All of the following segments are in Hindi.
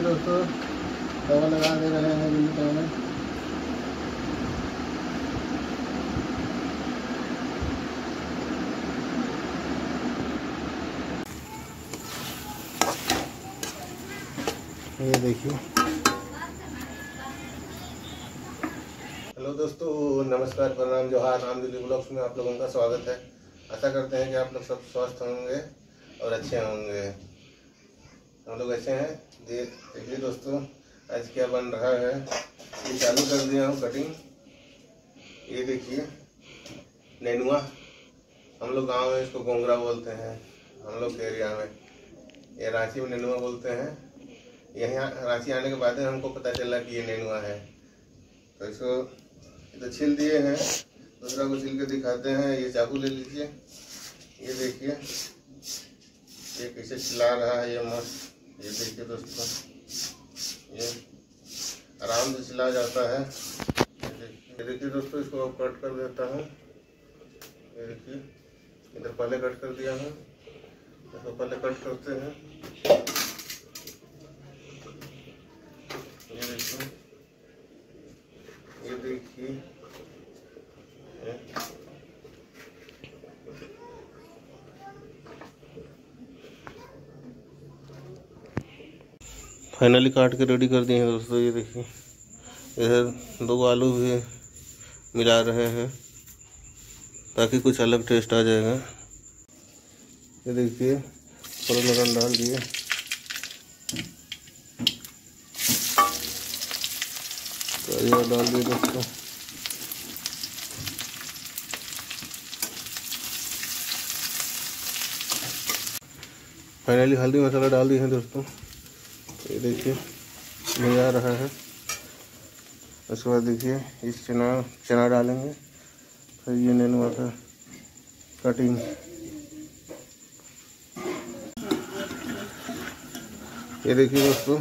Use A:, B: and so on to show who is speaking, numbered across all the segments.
A: देखिए दोस्तों दवा लगा दे रहे हैं टाइम में ये देखिए। हेलो दोस्तों, नमस्कार, प्रणाम, जोहार, राम दिल्ली ब्लॉग्स में आप लोगों का स्वागत है। आशा करते हैं कि आप लोग सब स्वस्थ होंगे और अच्छे होंगे। हम लोग ऐसे हैं। देखिए दोस्तों, आज क्या बन रहा है। ये चालू कर दिया हूँ कटिंग ये देखिए, नैनुआ। हम लोग गाँव में इसको गोंगरा बोलते हैं। हम लोग के एरिया में। ये रांची में नेनुआ बोलते हैं। यहाँ रांची आने के बाद हमको पता चला कि ये नेनुआ है। तो इसको ये तो छील दिए हैं। दूसरा को छील के दिखाते हैं। ये चाकू ले लीजिए। ये देखिए। ये कैसे छिला रहा है ये मस्त। ये देखिए दोस्तों, ये आराम से सिला जाता है। ये देखिए दोस्तों, इसको अब कट कर देता हूँ। ये देखिए, इधर पहले कट कर दिया है। इसको पहले कट करते हैं ये देखिए ये देखिए ये। फाइनली काट के रेडी कर दिए हैं दोस्तों, ये देखिए। इधर दो आलू भी मिला रहे हैं, ताकि कुछ अलग टेस्ट आ जाएगा। ये देखिए, थोड़ा लगन डाल दिए। डाल दिए दोस्तों। फाइनली हल्दी मसाला डाल दिए हैं दोस्तों। देखिए मज़ा आ रहा है। उसके बाद देखिए, इस चना चना डालेंगे। फिर ये नेनुआ का कटिंग ये देखिए दोस्तों,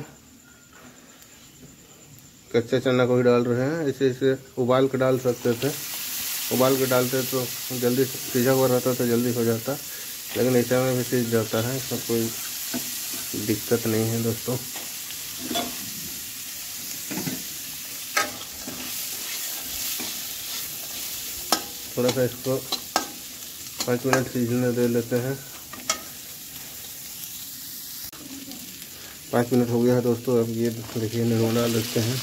A: कच्चा चना को ही डाल रहे हैं। ऐसे ऐसे उबाल के डाल सकते थे। उबाल के डालते तो जल्दी सीझा हुआ रहता तो जल्दी हो जाता। लेकिन ऐसा में भी सीझ जाता है, इसमें कोई दिक्कत नहीं है दोस्तों। थोड़ा सा इसको पाँच मिनट सीझने दे लेते हैं। पाँच मिनट हो गया है दोस्तों, अब ये देखिए डाल देते हैं।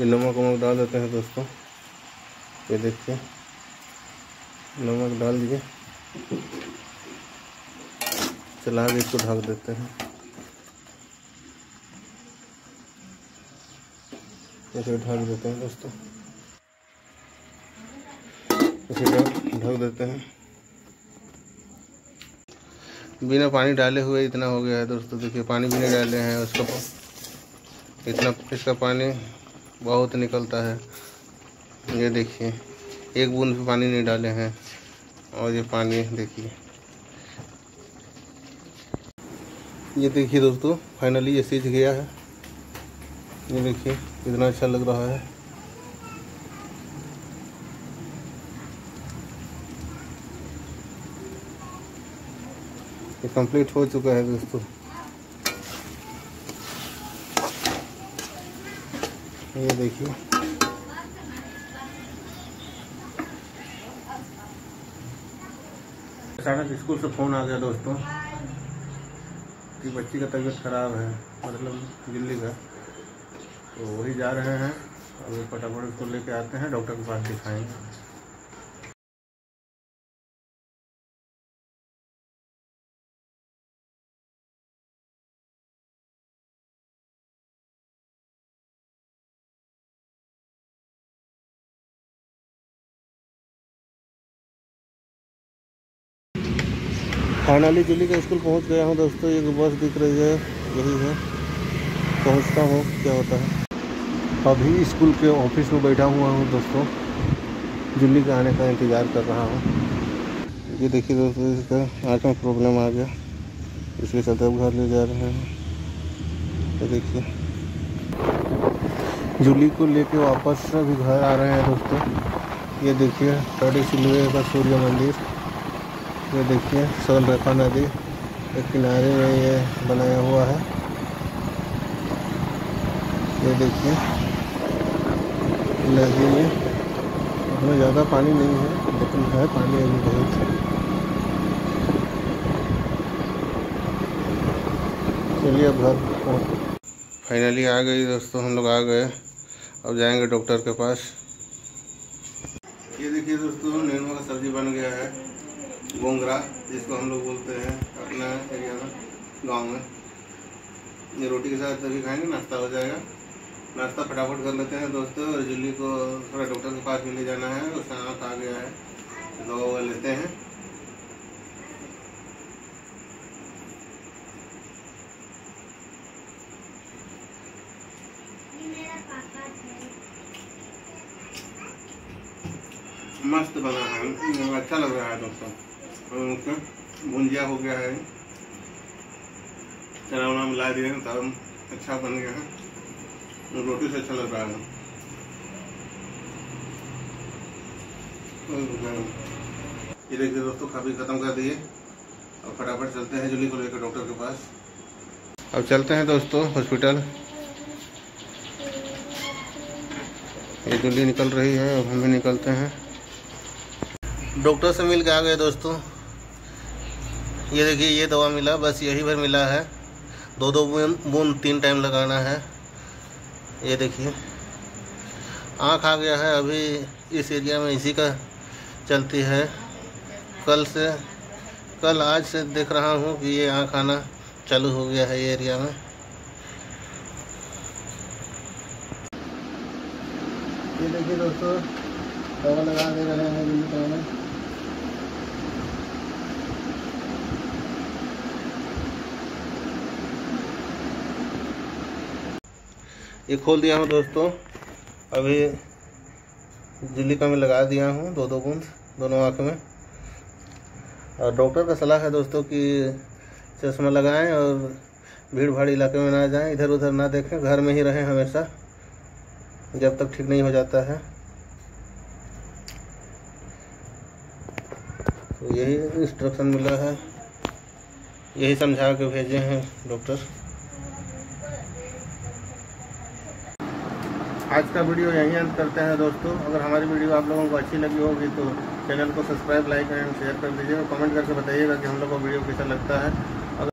A: ये नमक वमक डाल देते हैं दोस्तों। ये देखिए, नमक डाल दिए। चला के इसको ढक देते हैं। ऐसे ढक देते हैं दोस्तों। इसे ढक देते हैं। बिना पानी डाले हुए इतना हो गया है दोस्तों। देखिए, पानी भी नहीं डाले हैं, उसका इतना इसका पानी बहुत निकलता है। ये देखिए, एक बूंद भी पानी नहीं डाले हैं। और ये पानी, देखिए। ये देखिए दोस्तों, फाइनली ये सीज गया है। ये देखिए, कितना अच्छा लग रहा है। ये कंप्लीट हो चुका है दोस्तों। ये देखिए। अचानक स्कूल से फ़ोन आ गया दोस्तों कि बच्ची का तबीयत खराब है मतलब दिल्ली का। तो वही जा रहे हैं। अभी फटाफट उसको लेके आते हैं, डॉक्टर के पास दिखाएँगे। फाइनली दिल्ली का स्कूल पहुँच गया हूँ दोस्तों, एक बस दिख रही है, यही है। पहुँचता हूँ, क्या होता है? अभी स्कूल के ऑफ़िस में बैठा हुआ हूँ दोस्तों। दिल्ली के आने का इंतज़ार कर रहा हूँ। ये देखिए दोस्तों, इसका आँख में प्रॉब्लम आ गया। इसके चलते अब घर ले जा रहे हैं। ये देखिए। जूली को लेके वापस अभी घर आ रहे हैं दोस्तों। ये देखिए थर्टी सिलवे का सूर्य मंदिर। ये देखिए सोन रेखा नदी के किनारे में ये बनाया हुआ है। ये देखिए। नदी में उसमें ज़्यादा पानी नहीं है, लेकिन है पानी अभी बहुत। चलिए अब घर फाइनली आ गई, दोस्तों, हम लोग आ गए। अब जाएँगे डॉक्टर के पास। ये देखिए दोस्तों नेनुआ का सब्ज़ी बन गया है गोंगरा जिसको हम लोग बोलते हैं अपना एरिया में, गाँव में। ये रोटी के साथ तभी खाएँगे, नाश्ता हो जाएगा। नाश्ता फटाफट कर लेते हैं दोस्तों, और जुल्ली को थोड़ा डॉक्टर के पास भी ले जाना है, उसका हाथ आ गया है दवा लेते हैं। मस्त बना है अच्छा लग रहा है दोस्तों। और भुंजिया हो गया है। चना उना मिला दिए तब अच्छा बन गया है। रोटी से अच्छा लग रहा है ये देखिए दोस्तों काफ़ी ख़त्म कर दिए। और फटाफट चलते हैं जूली को लेकर डॉक्टर के पास। अब चलते हैं दोस्तों, हॉस्पिटल। ये जूली निकल रही है, अब हम भी निकलते हैं। डॉक्टर से मिल के आ गए दोस्तों। ये देखिए, ये दवा मिला, बस यही भर मिला है। दो दो बूंद तीन टाइम लगाना है। ये देखिए। आँख आ गया है अभी इस एरिया में, इसी का चलती है। कल से, कल आज से देख रहा हूँ कि ये आँख आना चालू हो गया है ये एरिया में। ये देखिए दोस्तों दवा लगा दे रहे हैं ये खोल दिया हूँ दोस्तों। अभी जिली का मैं लगा दिया हूँ दो दो बूंद, दोनों आँख में। और डॉक्टर का सलाह है दोस्तों कि चश्मा लगाएँ और भीड़ भाड़ इलाके में ना जाएँ इधर उधर ना देखें, घर में ही रहें हमेशा, जब तक ठीक नहीं हो जाता है। तो यही इंस्ट्रक्शन मिला है, यही समझा के भेजे हैं डॉक्टर। आज का वीडियो यहीं अंत करते हैं दोस्तों। अगर हमारी वीडियो आप लोगों को अच्छी लगी होगी तो चैनल को सब्सक्राइब, लाइक एंड शेयर कर दीजिए और कमेंट करके बताइएगा कि हम लोग को वीडियो कैसा लगता है।